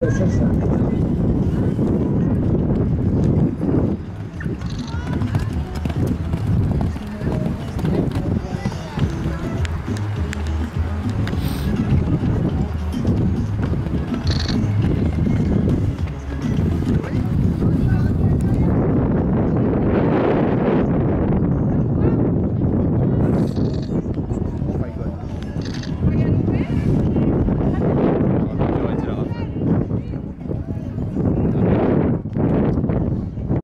这是？